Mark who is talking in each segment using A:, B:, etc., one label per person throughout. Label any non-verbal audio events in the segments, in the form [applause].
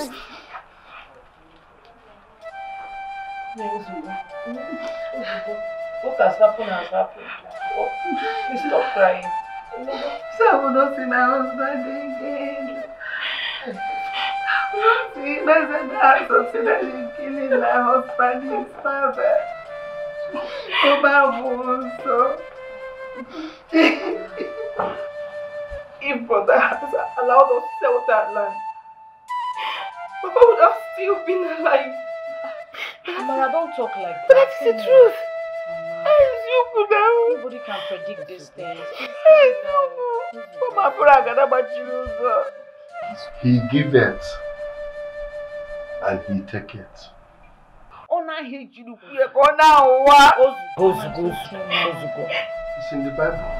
A: different.
B: What has happened has happened. Please stop crying.
C: So I will not see my husband again. I will not see him as an assassin that is killing my husband, his father. Oh, my so.
B: If brother has allowed us to sell that land, Papa would have still been alive.
D: Amara, don't talk like that.
B: But that's the truth.
D: Nobody can predict these things.
B: Mama pụrụ agada gbachiri ụzọ.
E: He give it and he take it.
B: Ọ naghị ejiri kwu ya ka ọ na-anwa.
D: Ozugbo, ozugbo.
E: It's in the Bible.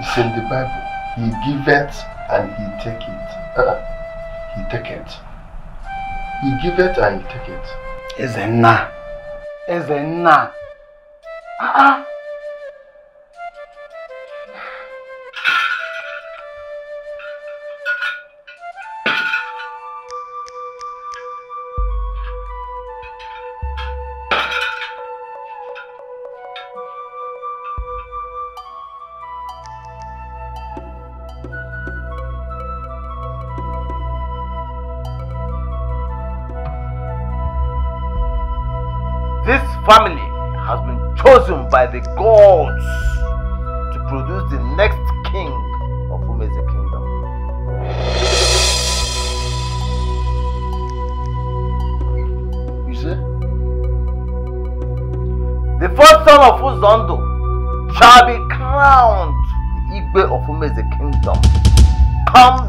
E: It's in the Bible. He give it and he take it. Uh, [laughs] he take it. He give it and he take it.
F: Ezenna. Ezenna. Ah ah.
G: Family has been chosen by the gods to produce the next king of Umeze kingdom.
E: You see?
G: The first son of Uzondo shall be crowned the Igwe of Umeze kingdom come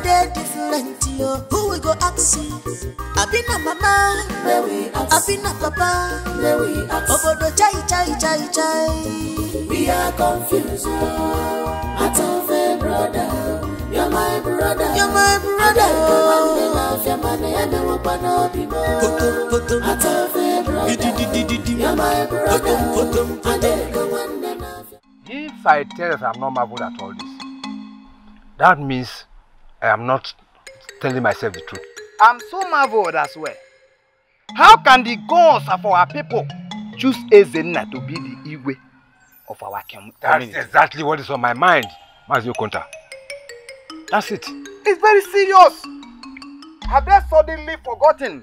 A: Your character they different, yo. Who we go ask you? I been a mama, where we ask. I been a papa, where we ask. Obodo chai chai chai chai. We are confused, oh. Atove brother, you're my brother. You're my brother. Poto poto. Atove brother. You're my brother. Poto poto.
F: If I tell that I'm not marveled at all this, that means I am not telling myself the truth.
H: I'm so marveled as well. How can the gods of our people choose Ezenna to be the Igwe of our com-
F: That's
H: community?
F: exactly what is on my mind, Mazio Konta. That's it.
H: It's very serious. Have they suddenly forgotten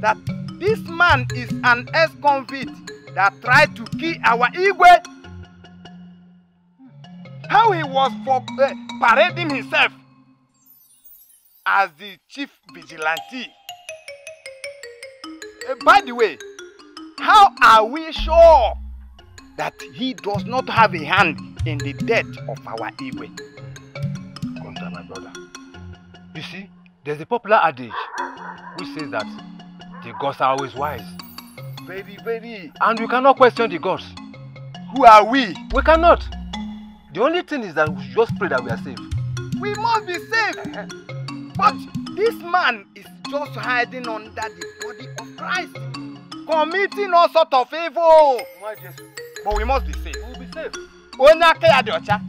H: that this man is an ex-convict that tried to kill our Igwe? How he was for uh, parading himself as the chief vigilante. Uh, by the way, how are we sure that he does not have a hand in the death of our Igwe?
F: Konta, my brother. You see, there's a popular adage which says that the gods are always wise.
H: Very, very.
F: And we cannot question the gods.
H: Who are we?
F: We cannot. The only thing is that we should just pray that we are safe.
H: We must be safe. But this man is just hiding under the body of Christ, committing all sort of evil. But we must be safe.
F: We will be safe.
H: Onye aka ya dị ọcha.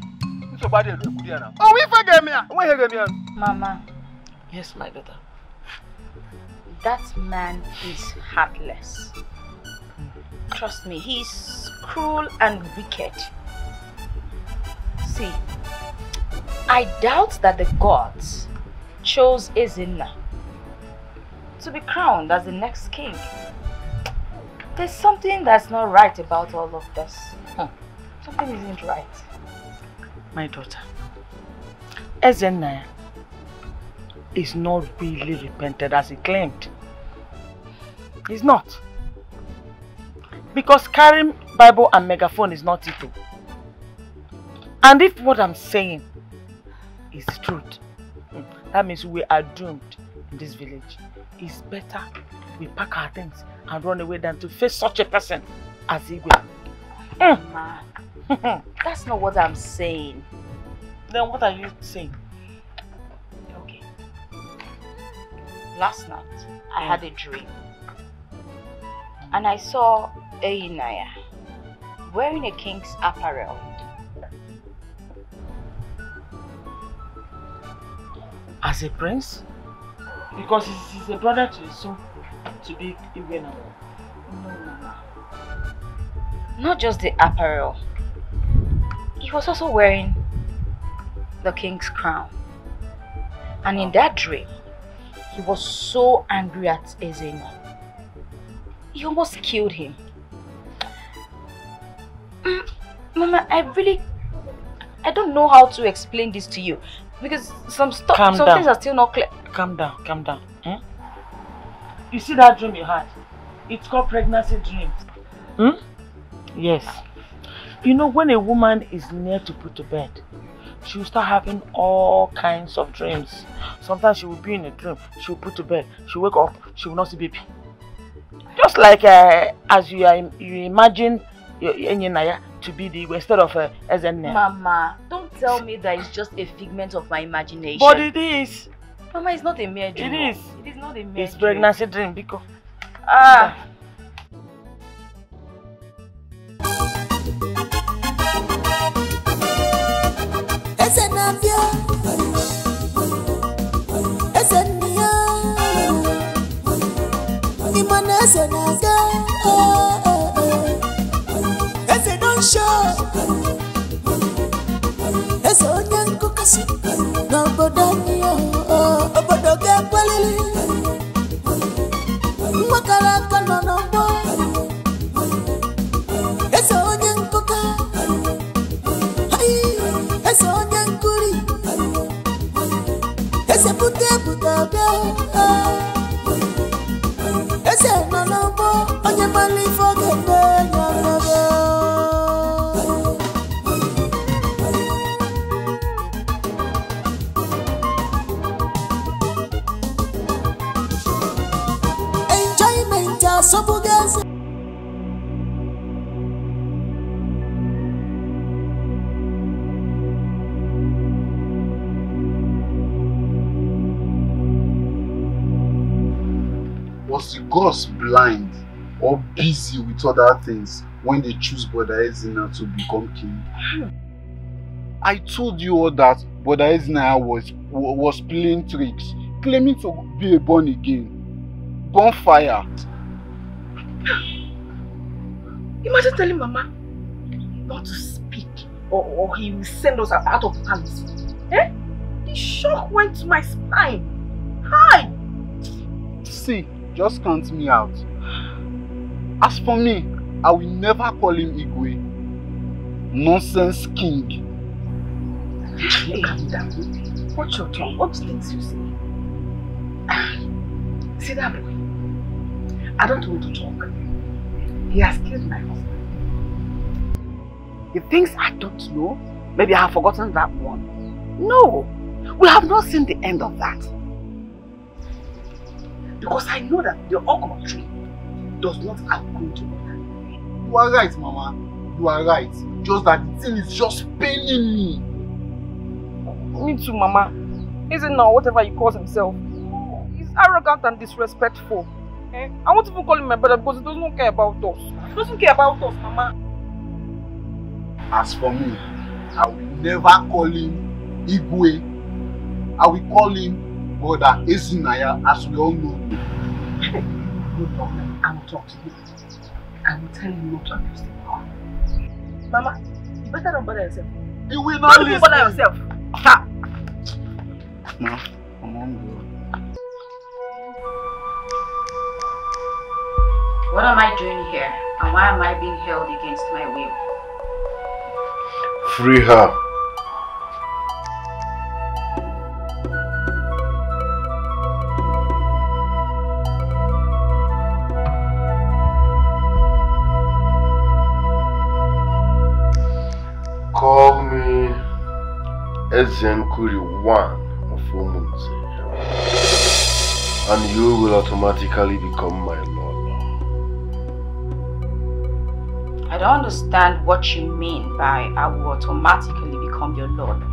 F: nsogbu adịghị elu ekwuru ya na
H: O ife ga-eme ya.
F: enweghị ihe ga-eme ya
D: Mama,
B: Yes, my daughter.
D: that man is heartless. Trust me, he's cruel and wicked. See, I doubt that the gods chose Ezinna to be crowned as the next king. There's something that's not right about all of this. Hmm. Something isn't right.
B: My daughter. Ezenna is not really repented as he claimed. He's not.
I: Because carrying Bible and megaphone is not it. And if what I'm saying is truth, mm, that means we are doomed in this village. It's better we pack our things and run away than to face such a person as Igwe. Mm.
D: Ma, [laughs] that's not what I'm saying.
I: Then what are you saying?
D: Okay. Last night, I had a dream. And I saw Enyinaya wearing a king's apparel.
I: As a prince? Because he's, he's a brother to his son to be Igwe now.
D: No, Mama. Not just the apparel. He was also wearing the king's crown. And in that dream, he was so angry at Ezenna. He almost killed him. Mm, Mama, I really... I don't know how to explain this to you. Because some stuff, some
I: down.
D: things are still not clear.
I: Calm down, calm down. Hmm? You see that dream you had? It's called pregnancy dreams. Hmm? Yes. You know, when a woman is near to put to bed, she will start having all kinds of dreams. Sometimes she will be in a dream, she will put to bed, she will wake up, she will not see baby. Just like uh, as you are, you imagine your to be the instead of uh, Ezenna.
D: Mama, don't tell me that it's just a figment of my imagination.
I: But it is.
D: Mama, it's not a mere dream.
I: It is.
D: It is not a mere
I: It's
D: dream.
I: pregnancy dream because
D: Ah.
A: Eze na-abịa Eze nne n'obodo ya Oh, uh, uh, Obodo ga-ekwelili Mgbakara
J: or busy with other things when they choose Brother Ezina to become king? I told you all that Brother Ezina was was playing tricks, claiming to be a born again, bonfire.
C: Imagine telling Mama not to speak or, or he will send us out of the palace. Eh? The shock went to my spine. Hi!
J: See, just count me out. As for me, I will never call him Igwe. Nonsense king.
C: Hey. Watch your tongue. What things you say? [sighs] See that boy? I don't want to talk. He has killed my husband. The things I don't know, maybe I have forgotten that one. No, we have not seen the end of that. Because I know that the okra tree does not agree to me.
J: You are right, Mama. You are right. Just that the thing is just paining me.
C: Me too, Mama. Isn't now whatever he calls himself. He's arrogant and disrespectful. Eh? I won't even call him my brother because he doesn't care about us. He doesn't care about us, Mama.
J: As for me, I will never call him Igwe. I will call him Brother Ezinaya as we all know. [laughs]
C: No problem. I will talk to you. I will tell you not to abuse the power. Mama, you better don't bother yourself.
J: You will not
C: Don't even
J: listen.
C: bother yourself. Stop.
J: Ma, I'm hungry.
D: What am I doing here? And why am I being held against my will?
E: Free her. Ezenkuri one of Umunze. And you will automatically become my lord.
D: I don't understand what you mean by I will automatically become your lord.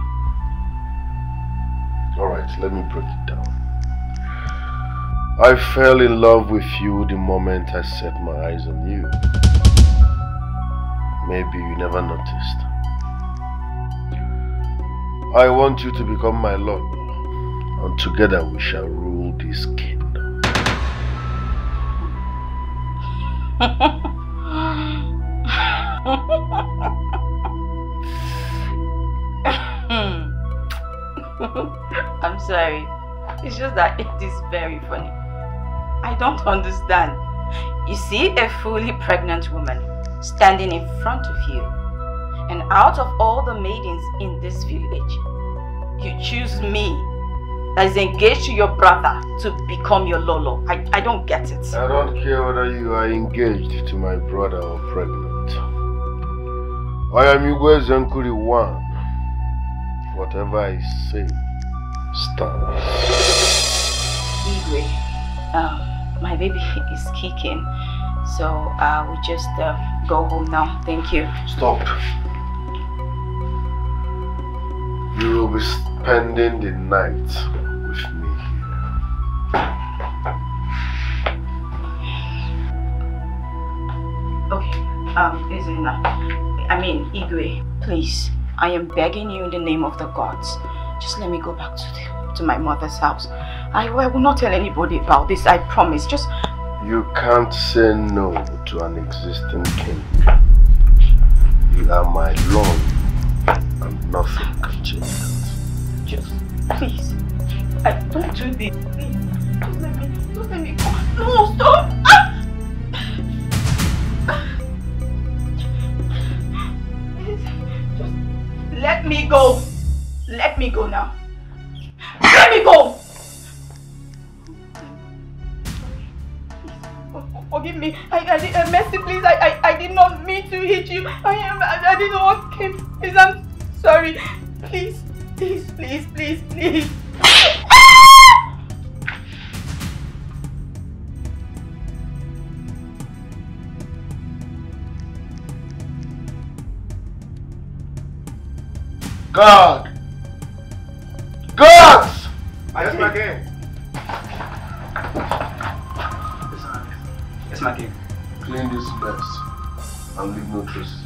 E: Alright, let me break it down. I fell in love with you the moment I set my eyes on you. Maybe you never noticed. I want you to become my lord, and together we shall rule this kingdom. [laughs]
D: I'm sorry. It's just that it is very funny. I don't understand. You see a fully pregnant woman standing in front of you, and out of all the maidens in this village, you choose me that is engaged to your brother to become your Lolo. I, I don't get it.
E: I don't care whether you are engaged to my brother or pregnant. I am Igwe Zenkuri one. Whatever I say stands.
D: Igwe, um, my baby [laughs] is kicking, so I will just uh, go home now. Thank you.
E: Stop. Spending the night with me here.
D: Okay, um, Izina, I mean, Igwe, please, I am begging you in the name of the gods. Just let me go back to the, to my mother's house. I, I will not tell anybody about this, I promise. Just,
E: You can't say no to an existing king. You are my lord, and nothing can change that.
D: Please. I don't do this, please. Just let me, just let me go. No, stop! Ah! Please, just let me go. Let me go now. Let me go! Forgive me. I, I did, Mercy, please. I, I, I did not mean to hit you. I am. I, didn't know what came. I'm sorry. Please, please, please, please, please.
E: God! God!
C: Yes, my king. Yes, my king.
E: Clean this mess and leave no traces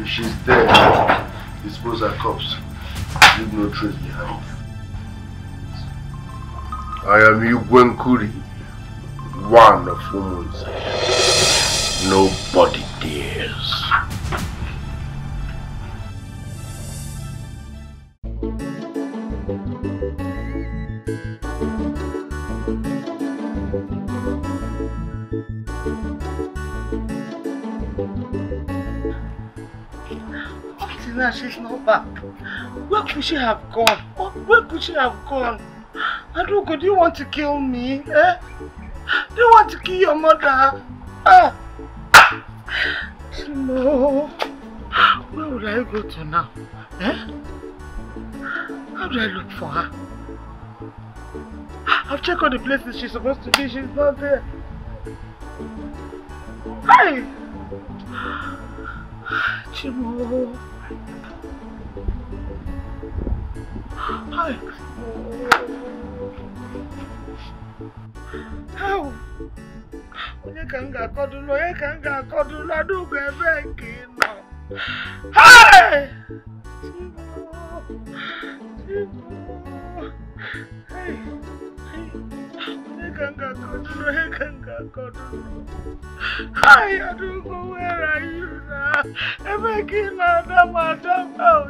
E: If she's dead, dispose her corpse. Leave no trace behind. I am Yugwenkuri, one of Umunze. Nobody dares.
K: She's not back. Where could she have gone? Where could she have gone? Adugo, do you want to kill me? Eh? Do you want to kill your mother? Ah! Timo, where would I go to now? Eh? How do I look for her? I've checked all the places she's supposed to be. She's not there. Hey! Chimo. Onye ka m ga-akọdụlụ onye ka m ga-akọdụlụ adaugo ebe nke ị nọ! Onye ka m ga-akọdụlụ onye ka m ga-akọdụlụ Hai! Adaugo where are you now? Ebe ka ị nọ Adam Adam oh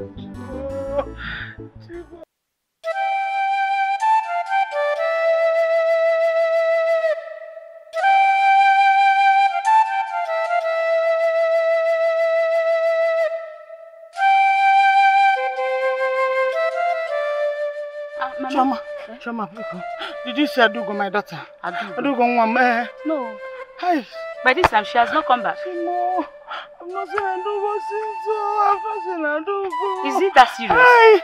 K: Choma. Did you see Adugo, my daughter? Adugo. Adugo, Mama.
C: No.
K: Hi.
C: By this time, she has not come back.
K: No. I've not seen Adugo since. I've not seen Adugo.
C: Is it that serious?
K: Hi.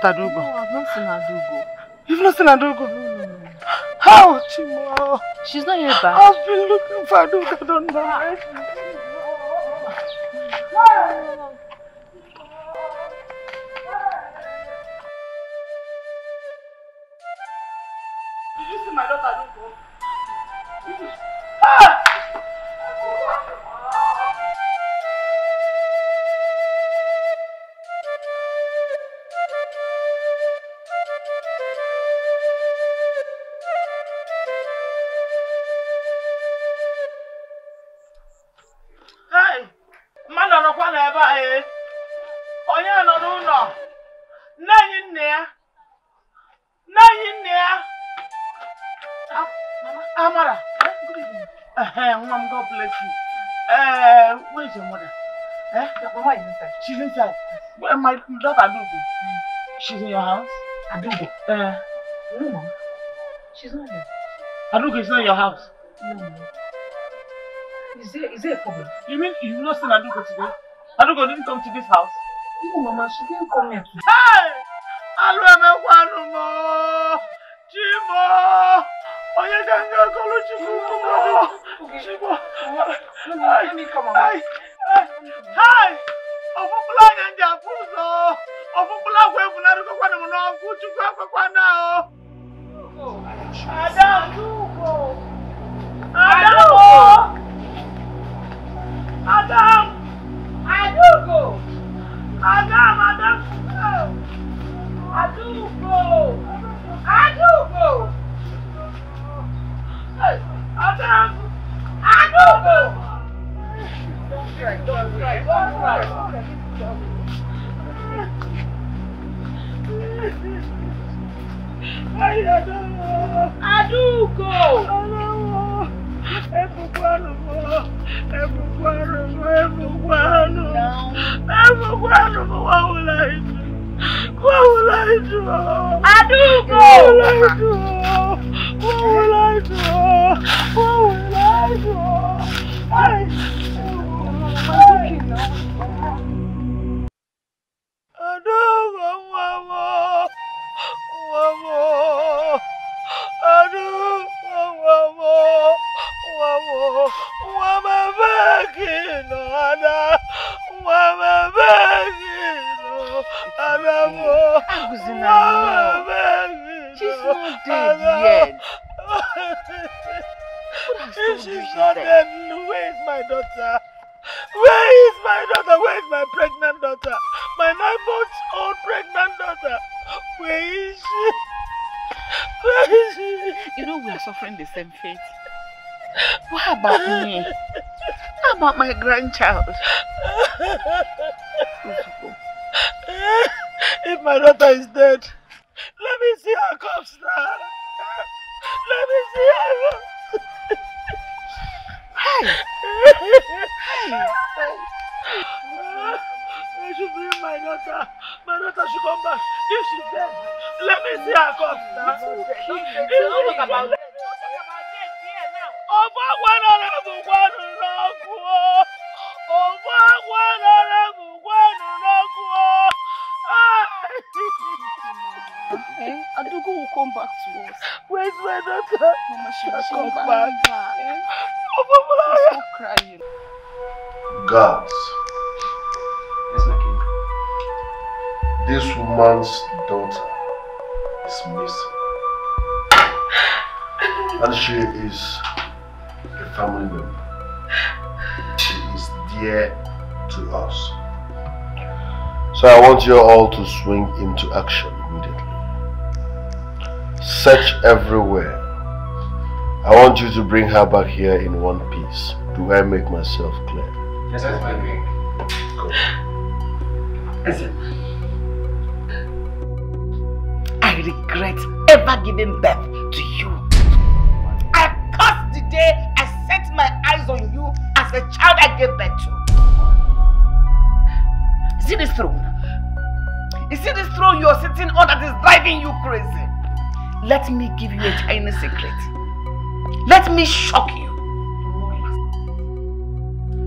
K: Daughter Adugo?
C: No, I've not seen Adugo.
K: You've not seen Adugo? No, no, no. How, Chimo?
C: She's not here back.
K: I've been looking for Adugo, I don't know. Did She's inside. Well, my daughter Adugo. She's in your house?
B: Adugo.
K: Eh,
B: No, Mama. She's not here.
K: Adugo is not in your house.
B: No, no. Is there, is there a problem?
K: You mean you've not seen Adugo today? Adugo didn't come to this house?
B: No, Mama, she didn't come here today.
K: Hey! M oo! Chimo! M ga-akọrọ Chukwu mmadụ? Chimo!
B: Let me come, Mama.
K: Hey! Hey! ọfụfụla anya ndị afụ ụzọ ọfụfụla agwa efunarịgo kwana m n'ọkụ chukwu akwakwana o adaugo adaugo adam adaugo adam adam adaugo adaugo adam adaugo
B: Don't cry, don't cry, don't cry.
K: Ay, Adam!
C: Adaugo!
K: Adam! Ebukwanụ m! Ebukwanụ m! Ebukwanụ m! Ebukwanụ m! What will I do? What will I do?
C: Adaugo!
K: What will I do?
C: About me? How about my grandchild?
K: if my daughter is dead, let me see her corpse now. Let me see her corpse.
C: Hey!
K: I should bring my daughter. My daughter should come back. If she's dead, let me see her corpse now.
C: Come back to us.
K: Where's my daughter?
C: Mama, she will come
K: come
C: back.
K: back.
C: Eh?
K: Ọba
C: Stop crying.
E: Guards, this woman's daughter is missing. And she is a family member. She is dear to us. So I want you all to swing into action immediately. Search everywhere. I want you to bring her back here in one piece. Do I make myself clear?
L: Yes, my king.
C: Listen. I regret ever giving birth Let me give you a tiny secret. Let me shock you.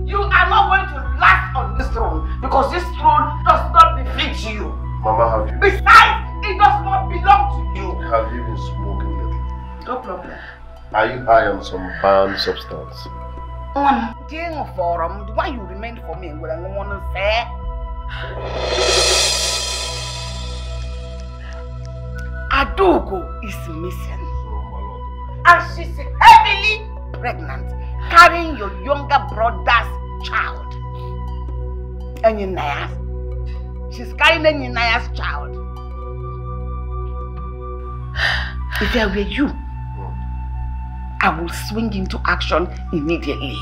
C: You are not going to last on this throne because this throne does not befit you.
E: Mama, have you,
C: Besides, it does not belong to you.
E: have you been smoking lately?
C: No problem.
E: Are you high on some banned substance?
C: Um, dear forum, the one you remained for me, what I don't want to say. Adaugo is missing. Oh, and she's heavily pregnant, carrying your younger brother's child. Enyinaya. She's carrying Enyinaya's child. If I were you, I will swing into action immediately.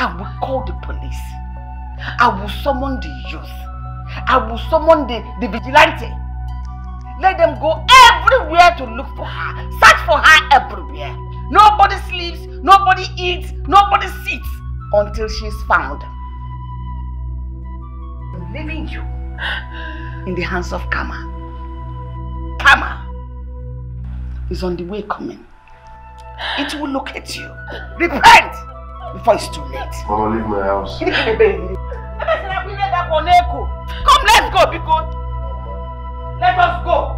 C: I will call the police. I will summon the youth. I will summon the, the vigilante. Let them go everywhere to look for her. Search for her everywhere. Nobody sleeps, nobody eats, nobody sits until she's found. I'm leaving you in the hands of Kama. Kama is on the way coming. It will locate you. Repent before it's too late.
E: Mama, leave my house.
C: Come, let's go, because let us go.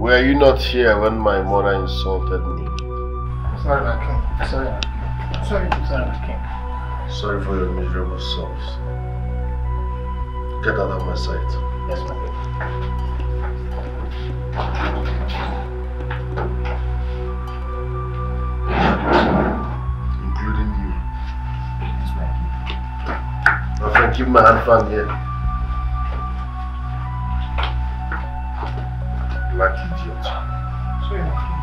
E: Were you not here when my mother insulted me?
L: Sorry, my king. Sorry, my king. Sorry, sorry, my king.
E: Sorry for your miserable souls. Get out of my sight.
L: Yes, my king.
E: Including you.
L: Yes, my king.
E: My friend, keep my hand fan here. Black idiot.
L: Sorry, my king.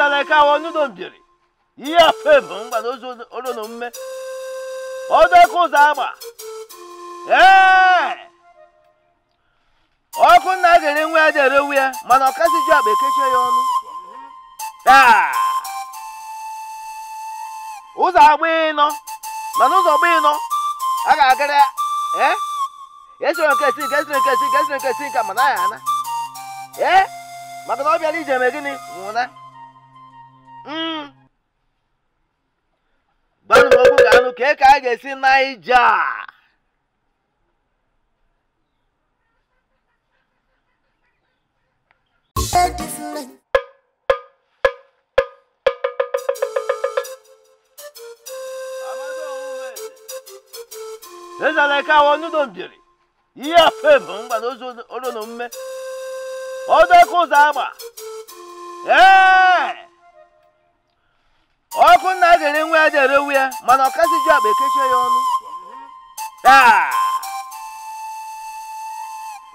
G: Ezala ka awọ nudo mbiri ihe afe bụ mgbada ozu oro na omume ọdọkụ ụzọ agba ọkụ nna gere nwa ya dere ewu ya mana ọ kasị ji akpa ekechie ya ọnụ taa ụzọ agba ịnọ mana ụzọ gba ịnọ a ga-agara ya ee esoro nke si nke esoro nke si nke esoro nke si nka mana ya ana ee maka na ọ bịara ije eme gịnị nwụna gbanụ m okwu anụ ka a ga-esi naija. Ezala ka mbiri ihe afe bụ mgbada ozu oro na omume ọdọkụ ụzọ agba ee ya dere ewu ya mana ọ kasị ji akpa ekechie ya ọnụ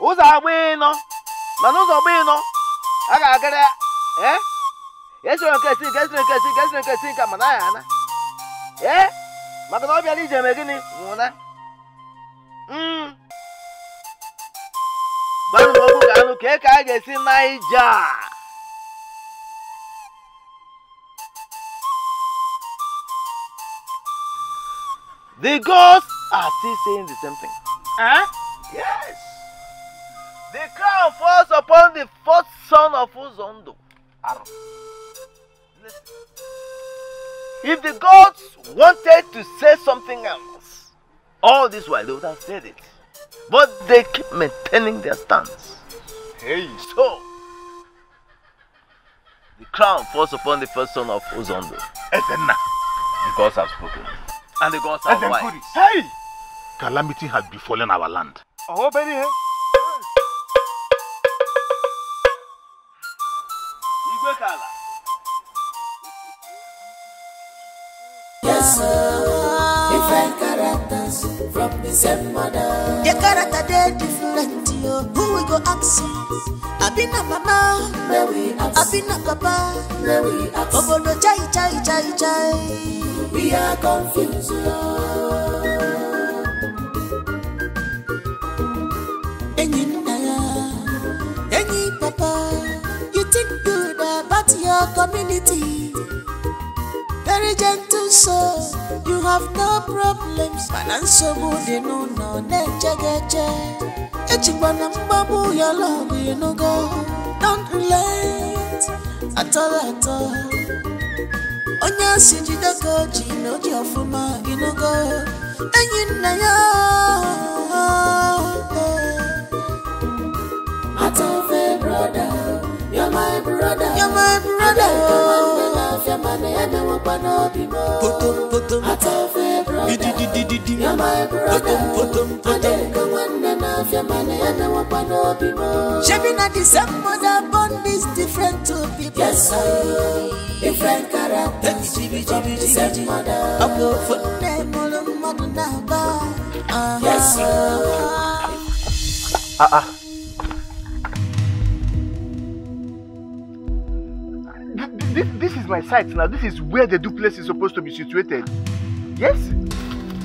G: ụzọ agba ịnọ mana ụzọ gba ịnọ a ga-agara ya ee esoro nke si nke esoro nke si nke esoro nke si nka mana ya ana ee maka na ọ bịara ije eme gịnị nwụna gbanụ m okwu ga anụ kee ka a ga-esi naija the gods are still saying the same thing.
K: Huh?
G: yes. The crown falls upon the fourth son of uzondo Listen. if the gods wanted to say something else all this while they would have said it. But they keep maintaining their stance.
M: Hey.
G: so the crown falls upon the first son of uzondo. Gods have spoken and the gods are wise.
M: Hey! Calamity has befallen our land.
H: Oh, baby, hey. [laughs]
A: Yes, sir. From the same mother. The character they different, yo. Who we go ask? I been a mama, where we ask. I been a papa, where we ask. Obodo chai chai chai chai. We are confused, yo. Enyi nna ya, enyi papa, you think good about your community. Very gentle soul, you have no problems. Mana nsogbu dị n'ụlọ na-echegeche. Echikwana mgbagbu ya lọgụ ịnụgo. Don't relate at all at all. Onye si jide ka o ji na o ji ọfụma ịnụgo. Enyi nna ya. Eh. Atọfe brother, you're my brother. You're my brother. Potom potom Atọfe brother. Dididididi. You're my brother. Potom potom potom. Shebi na the same mother born this different two people. Yes, sir. Different characters. Jibi jibi jibi jibi. Ọkọ funne mụrụ mmadụ na-aba. Yes, sir.
M: Ah ah. This, this is my site now. This is where the duplex is supposed to be situated. Yes?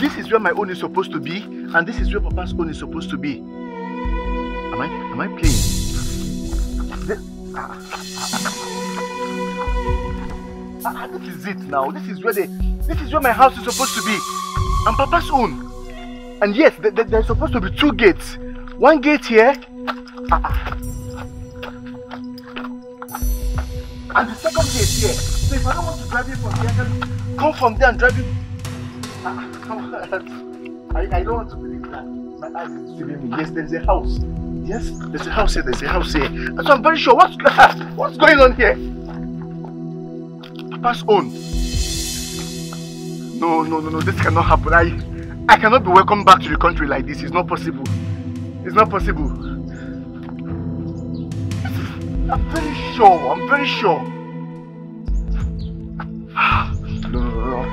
M: This is where my own is supposed to be, and this is where Papa's own is supposed to be. Am I am I playing? This, ah, ah, ah, this is it now. This is where the this is where my house is supposed to be. And Papa's own. And yes, th- th- there's supposed to be two gates. One gate here. Ah, And the second gate here. So if I don't want to drive you from here, come from there and drive you. Ah. [laughs] I, I don't want to believe that. My eyes is deceiving me. Yes, there's a house. Yes, there's a house here. There's a house here. And so I'm very sure. What's [laughs] what's going on here? Papa's own. No, no, no, no. This cannot happen. I I cannot be welcomed back to the country like this. It's not possible. It's not possible. [laughs] I'm very sure. I'm very sure. No, no, no.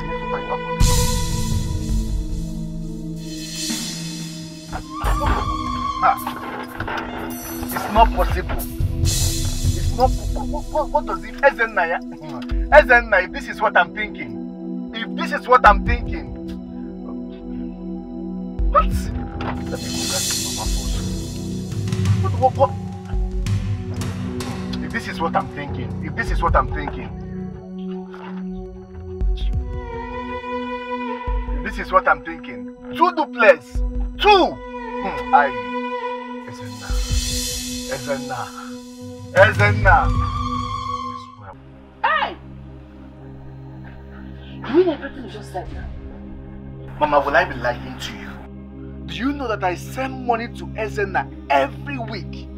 M: It's not possible. It's what, what, what, what does it? Ezenna, if this is what I'm thinking, if this is what I'm thinking, what? Let me go back to Mama first. What, what, what? This is what I'm thinking, if this is what I'm thinking, if this is what I'm thinking, two duplex, two. Hmm, I, Ezenna, Ezenna, Ezenna.
C: Hey! You mean everything you just said now?
M: Mama, will I be lying to you? Do you know that I send money to Ezenna every week?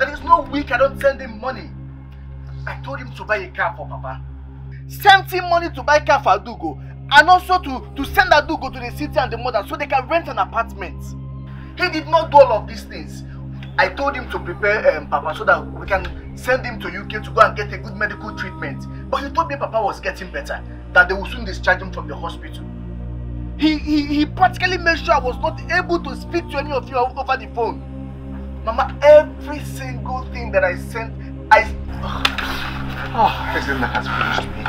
M: There is no week I don't send him money. I told him to buy a car for Papa. Sent him money to buy car for Adugo. And also to, to send Adugo to the city and the mother so they can rent an apartment. He did not do all of these things. I told him to prepare um, Papa so that we can send him to UK to go and get a good medical treatment. But he told me Papa was getting better, that they will soon discharge him from the hospital. He, he, he practically made sure I was not able to speak to any of you over the phone. Mama, every single thing that I sent, I... Oh, Ezenna has finished me.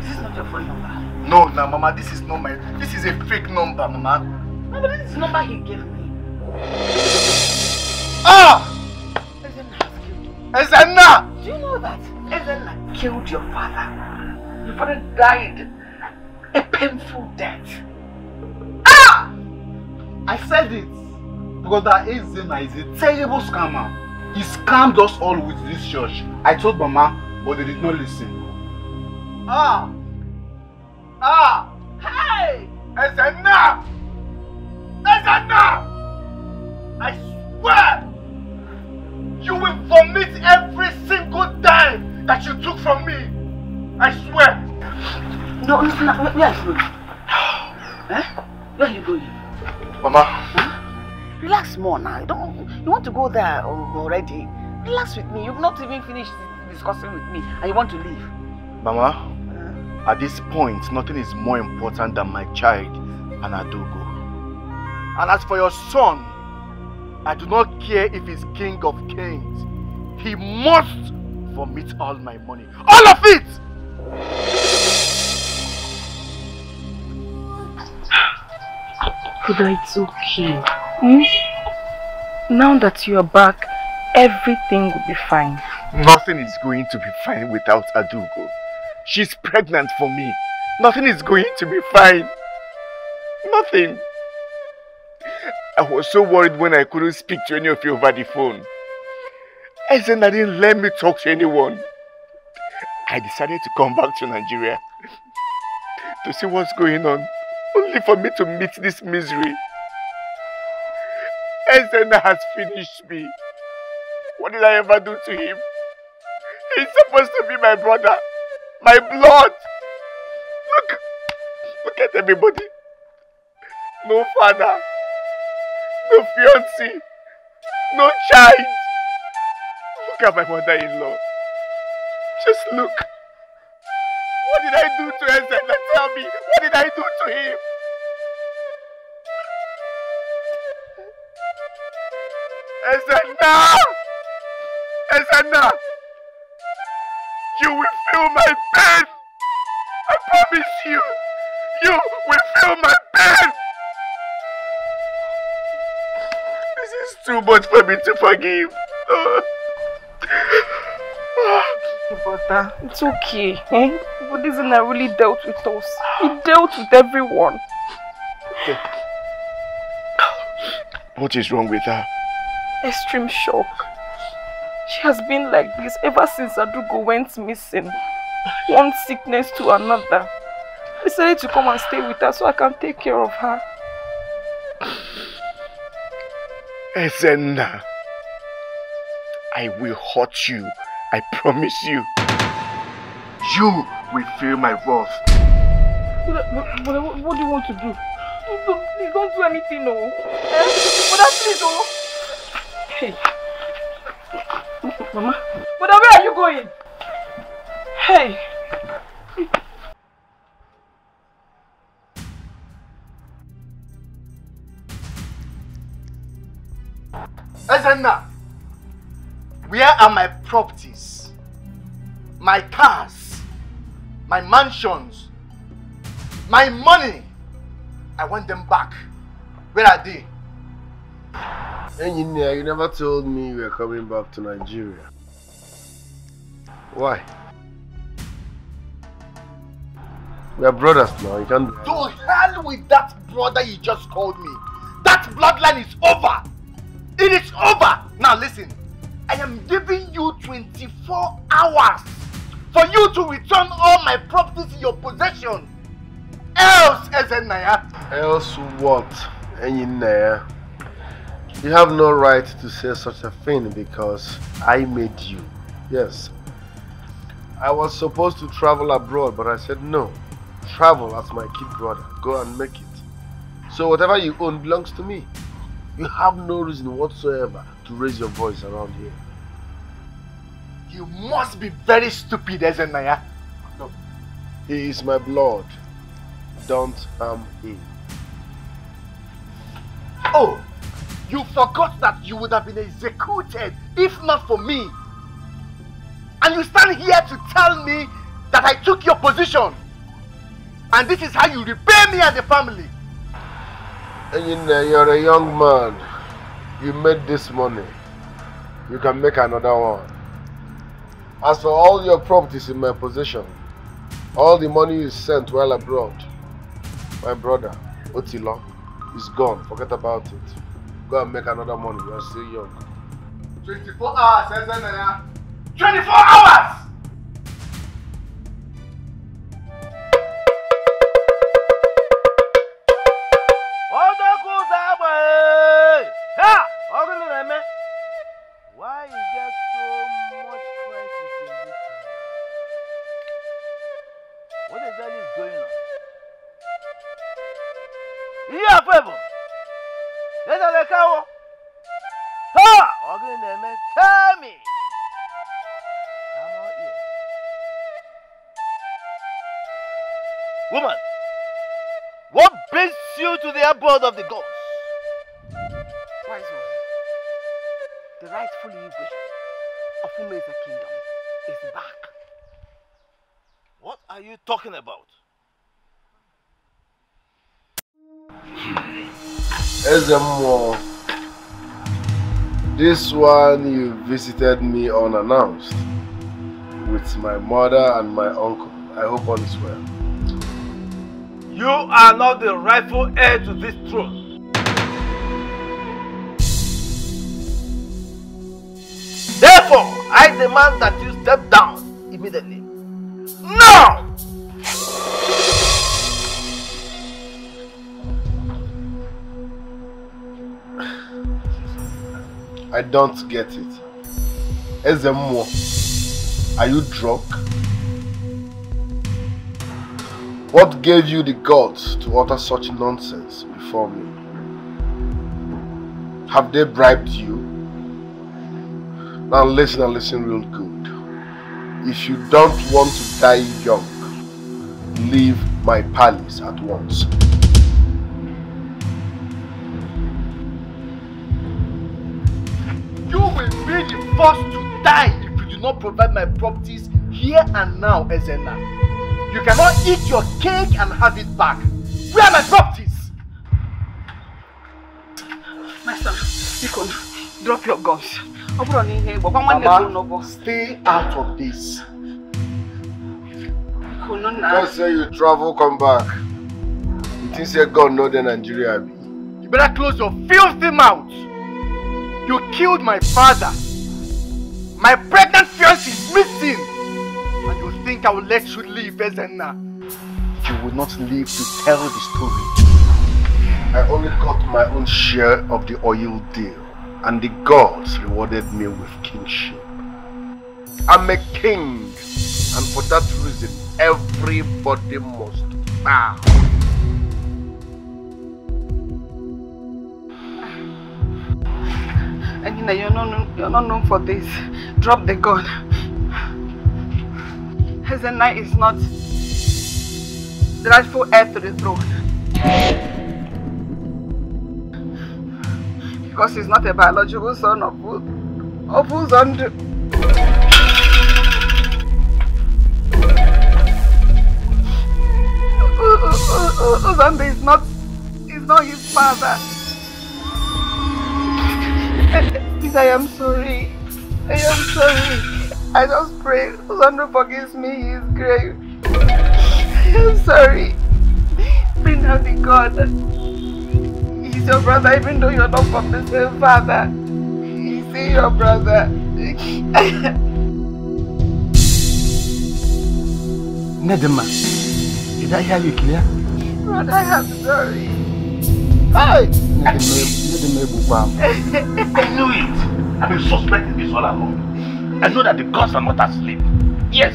C: This is not your phone number.
M: No, no, Mama, this is not my... This is a fake number, Mama.
C: But this is the number he gave me.
M: Ah!
C: Ezenna has killed you.
M: Ezenna!
C: Do you know that Ezenna killed your father? Your father died a painful death.
J: Ah! I said it. Because that Ezenna is a terrible scammer. He scammed us all with this church. I told Mama, but they did not listen.
M: Ah! Ah!
C: Hey!
M: Ezenna! Ezenna! I swear! You will vomit every single dime that you took from me! I swear!
C: No, listen, where where are you going? eh? Where are you going?
M: Mama,
C: Relax more now. You don't. You want to go there already? Relax with me. You've not even finished discussing with me, and you want to leave.
M: Mama, uh. at this point, nothing is more important than my child and Adaugo. And as for your son, I do not care if he's king of kings. He must vomit all my money. All of it!
B: Buddha, it's okay. Hmm? Now that you are back, everything will be fine.
M: Nothing is going to be fine without Adaugo. She's pregnant for me. Nothing is going to be fine. Nothing. I was so worried when I couldn't speak to any of you over the phone. Ezenna didn't let me talk to anyone. I decided to come back to Nigeria to see what's going on, only for me to meet this misery. Ezenna has finished me. What did I ever do to him? He's supposed to be my brother, my blood. Look, look at everybody. No father, no fiancé, no child. Look at my mother-in-law. Just look. What did I do to Ezenna? Tell me, what did I do to him? Ezenna! Ezenna! You will feel my pain! I promise you! You will feel my pain! This is too much for me to forgive.
B: Brother, it's okay. Eh? But this I really dealt with us. He dealt with everyone.
M: What is wrong with her?
B: Extreme shock. She has been like this ever since Adaugo went missing. One sickness to another. I decided to come and stay with her so I can take care of her.
M: Ezenna, I will hurt you. I promise you. You will feel my wrath.
B: But, but, but what, do you want to do? Please don't, don't anything, no. Eh? Mother, please, oh. Hey. Mama. Mother, where are you going? Hey.
M: Ezenna!
H: Where are my properties? My cars? My mansions? My money? I want them back. Where are they?
E: Engineer, you never told me you were coming back to Nigeria. Why? We are brothers now, you can't...
H: To hell with that brother you just called me. That bloodline is over. It is over. Now listen, I am giving you 24 hours for you to return all my properties in your possession. Else, Ezenaya.
E: Else what, Engineer? You have no right to say such a thing because I made you. Yes. I was supposed to travel abroad, but I said no. Travel as my kid brother. Go and make it. So whatever you own belongs to me. You have no reason whatsoever to raise your voice around here.
H: You must be very stupid, Ezenaya.
E: No. He is my blood. Don't harm him.
H: Oh, you forgot that you would have been executed if not for me. And you stand here to tell me that I took your position. And this is how you repay me and the family.
E: Know, you're a young man. You made this money. You can make another one. As for all your properties in my possession, all the money you sent while abroad, my brother, Otilo, is gone. Forget about it. Go and make another money. You're still young.
H: 24 hours, Ezenaya. 24 hours!
G: To the of the gods?
C: Wise one, the rightful Igwe of Umeze Kingdom is back.
G: What are you talking about?
E: Ezemo, this one you visited me unannounced with my mother and my uncle. I hope all is well.
G: You are not the rightful heir to this throne. Therefore, I demand that you step down immediately. Now!
E: I don't get it. Ezemo, are you drunk? What gave you the guts to utter such nonsense before me? Have they bribed you? Now listen and listen real good. If you don't want to die young, leave my palace at once.
H: You will be the first to die if you do not provide my properties here and now, Ezenna. You cannot eat your cake and have it back. Where are my properties?
C: My son, Biko, drop your guns. Ọ bụrụ na ihe gbakwa nwanne gị
H: Mama, stay out of this.
C: Biko, nụ nna.
E: Just say you travel, come back. You think say God know the Nigeria be?
H: You better close your filthy mouth. You killed my father. My pregnant fiancé is missing. Think I will let you live, Ezenna? You will not live to tell the story.
E: I only got my own share of the oil deal, and the gods rewarded me with kingship. I'm a king, and for that reason, everybody must bow.
C: Edina, you're not, you're not known for this. Drop the gun. Hezenai is not the rightful heir to the throne. Because he's not a biological son of Wood. of Uzondu. Uzondu is not is not his father. [laughs] I am sorry. I am sorry. I just pray Uzondu forgives me his grave. I am sorry. Bring down the God. He's your brother even though you're not from the same father. He's still your brother. [laughs]
N: Nedema, did I hear you clear?
C: Brother, I am sorry.
N: Hey! Nedema Ebukwam. [laughs]
J: I knew it. I've been suspecting this all along. I know that the gods are not asleep. Yes.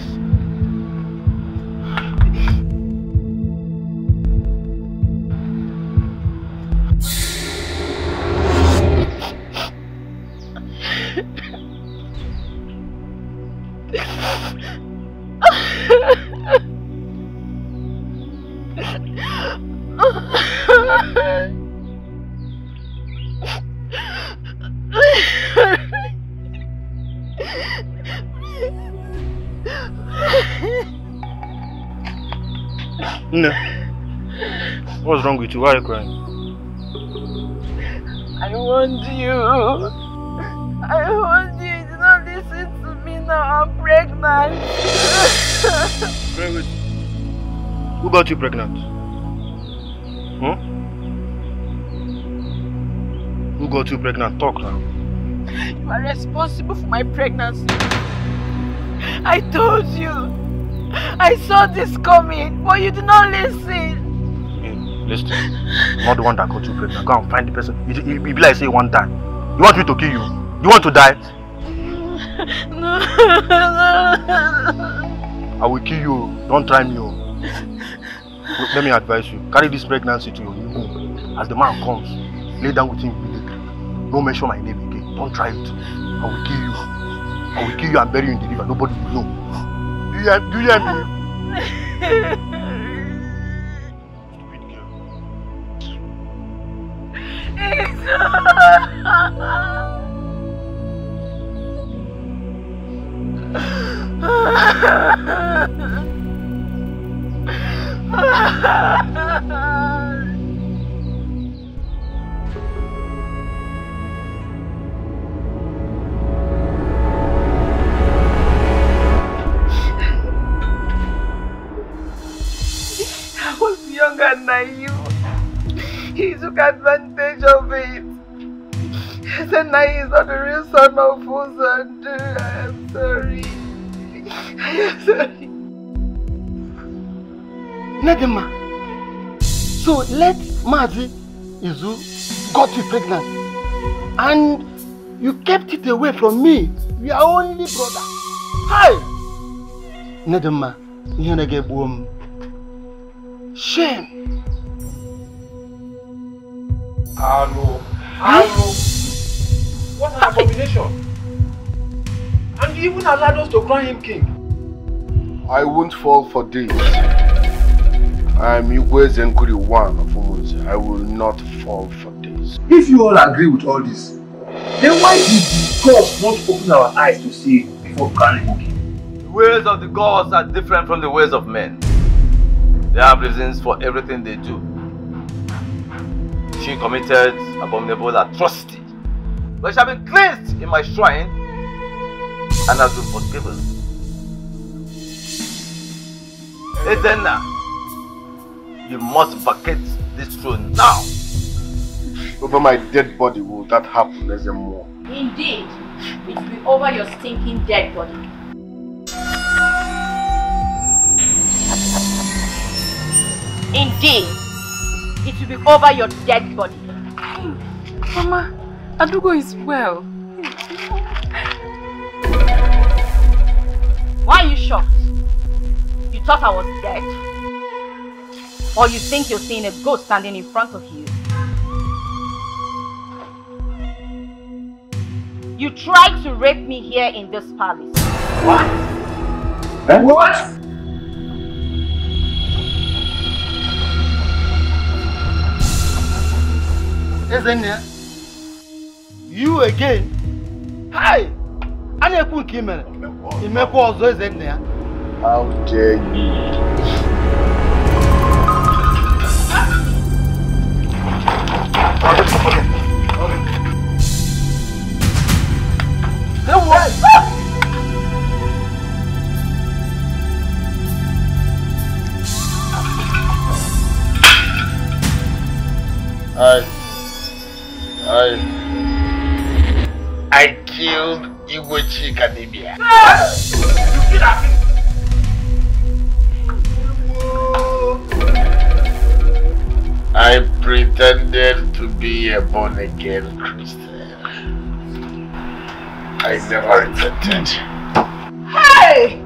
O: With you? Why are you crying?
C: I want you. I want you. You do not listen to me now. I'm pregnant. [laughs]
O: Pray with Who got you pregnant? Huh? Who got you pregnant? Talk now.
C: You are responsible for my pregnancy. I told you. I saw this coming, but you did not listen.
O: Listen, I'm not the one that got you pregnant. Go and find the person. You, you, you be like say you want die. You want me to kill you? You want to die?
C: No.
O: I will kill you. Don't try me. oh. Let me advise you. Carry this pregnancy to your new home. As the man comes, lay down with him immediately. Don't mention my name again. Don't try it. I will kill you. I will kill you and bury you in the river. Nobody will know. Do you hear, do you hear me? [laughs]
C: advantage of it. Now he's not the real son of Uzondu. I am sorry. [laughs] I.
N: Nedema, so let Mazi Izu got you pregnant and you kept it away from me. We are only brother. Hi! Nedema, ihe na ga-egbuo m. Shame.
J: Hello. Hmm? Hello. What an abomination. And you even allowed us to crown him king.
E: I won't fall for this. I am Igwe Zenkuri one of Umunze. I will not fall for this.
J: If you all agree with all this, then why did the gods not open our eyes to see before crowning him?
G: The ways of the gods are different from the ways of men. They have reasons for everything they do. She committed abominable atrocity, but shall be cleansed in my shrine and has been forgiven. Ezenna, you must vacate this throne now.
E: Over my dead body will that happen as a more.
D: Indeed, it will be over your stinking dead body. Indeed, it will be over your dead body.
C: Mama, Adaugo is well.
D: Why are you shocked? You thought I was dead? Or you think you're seeing a ghost standing in front of you? You tried to rape me here in this palace.
J: What? What?
N: Ezenia, you again? Hi!
J: a na-ekwu nke i mere imekwa ọzọ eze nna ya
E: How dare you? I, I, I killed Igwe Chikadibia. I pretended to be a born again Christian. I never repented.
C: Hey!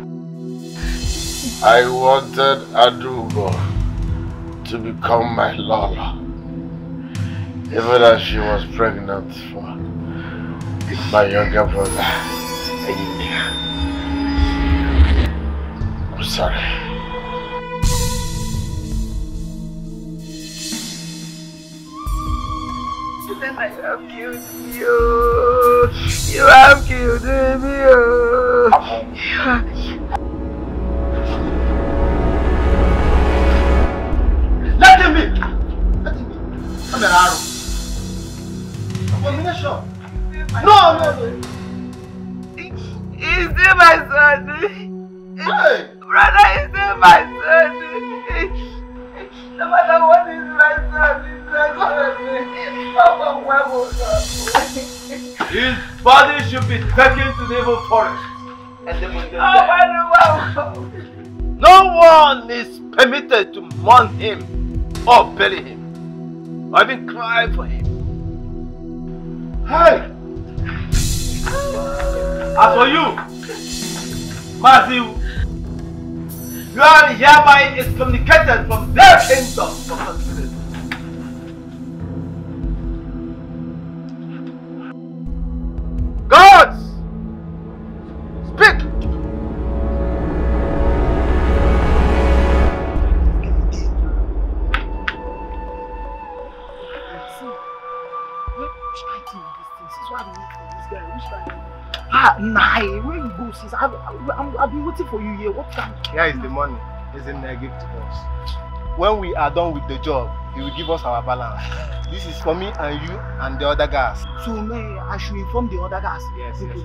E: I wanted Adaugo to become my Lola. Even as she was pregnant for my younger brother, Enyinaya. I'm sorry.
C: Then I have killed you. You have killed me. oh. You have...
J: Let him be! Let him be! Come here, Aaron. Abomination! No, no, no!
C: He's still my son.
J: Hey!
C: Brother, he's still my son. No matter what he's my son.
G: His body should be taken to the evil forest. And. No one is permitted to mourn him or bury him or even cry for him. Hey! As for you, Matthew, you are hereby excommunicated from their kingdom.
N: Ah, nah, where you go, sis? I've, I've, I've been waiting for you here. What time?
P: Here is the money. Isn't there give to us? When we are done with the job, he will give us our balance. This is for me and you and the other guys.
N: So, may I should inform the other guys.
P: Yes,
N: yes.